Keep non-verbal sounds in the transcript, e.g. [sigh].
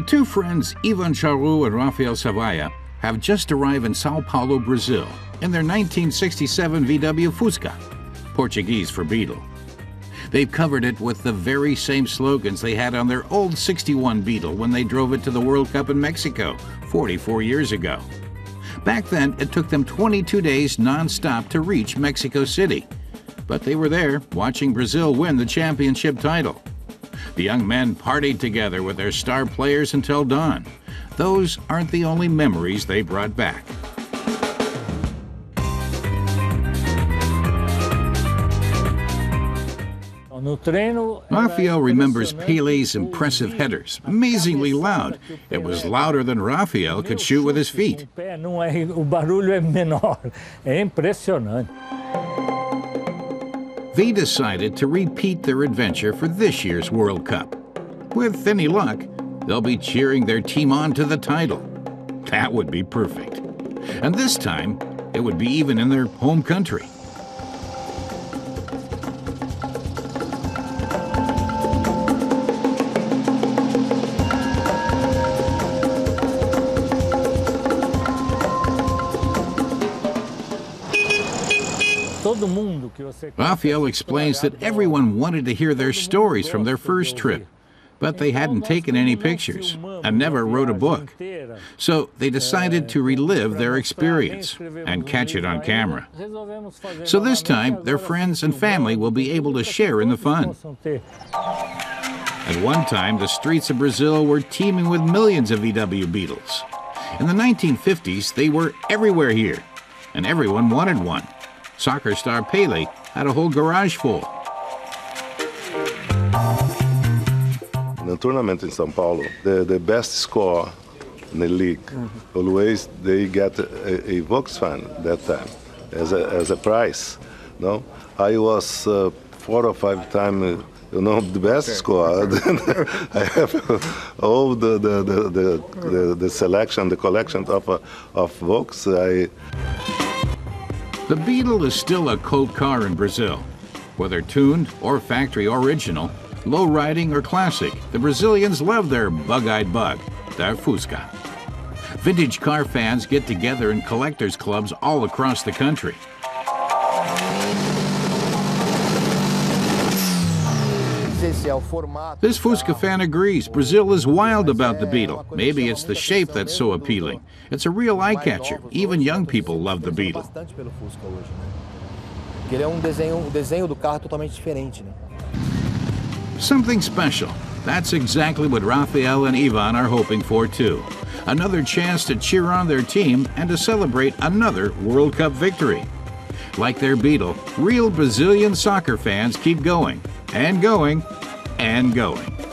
two friends, Ivan Charoux and Rafael Sawaya, have just arrived in Sao Paulo, Brazil, in their 1967 VW Fusca, Portuguese for Beetle. They've covered it with the very same slogans they had on their old 61 Beetle when they drove it to the World Cup in Mexico 44 years ago. Back then, it took them 22 days non-stop to reach Mexico City. But they were there watching Brazil win the championship title. The young men partied together with their star players until dawn. Those aren't the only memories they brought back. Rafael remembers Pele's impressive headers, amazingly loud. It was louder than Rafael could shoot with his feet. [laughs] They decided to repeat their adventure for this year's World Cup. With any luck, they'll be cheering their team on to the title. That would be perfect. And this time, it would be even in their home country. Rafael explains that everyone wanted to hear their stories from their first trip, but they hadn't taken any pictures and never wrote a book. So they decided to relive their experience and catch it on camera. So this time, their friends and family will be able to share in the fun. At one time, the streets of Brazil were teeming with millions of VW Beetles. In the 1950s, they were everywhere here, and everyone wanted one. Soccer star Pele had a whole garage full. In the tournament in São Paulo, the, the best score in the league, mm -hmm. always they get a, a Volkswagen that time as a, as a prize. No, I was uh, four or five times you know, the best okay. squad. [laughs] [laughs] I have all the the, the, the, the, the selection, the collection of, uh, of Volks. I the Beetle is still a cult car in Brazil. Whether tuned or factory original, low riding or classic, the Brazilians love their bug-eyed bug, their Fusca. Vintage car fans get together in collectors clubs all across the country. This Fusca fan agrees. Brazil is wild about the Beetle. Maybe it's the shape that's so appealing. It's a real eye catcher. Even young people love the Beetle. Something special. That's exactly what Rafael and Ivan are hoping for too. Another chance to cheer on their team and to celebrate another World Cup victory. Like their Beetle, real Brazilian soccer fans keep going. And going. And going.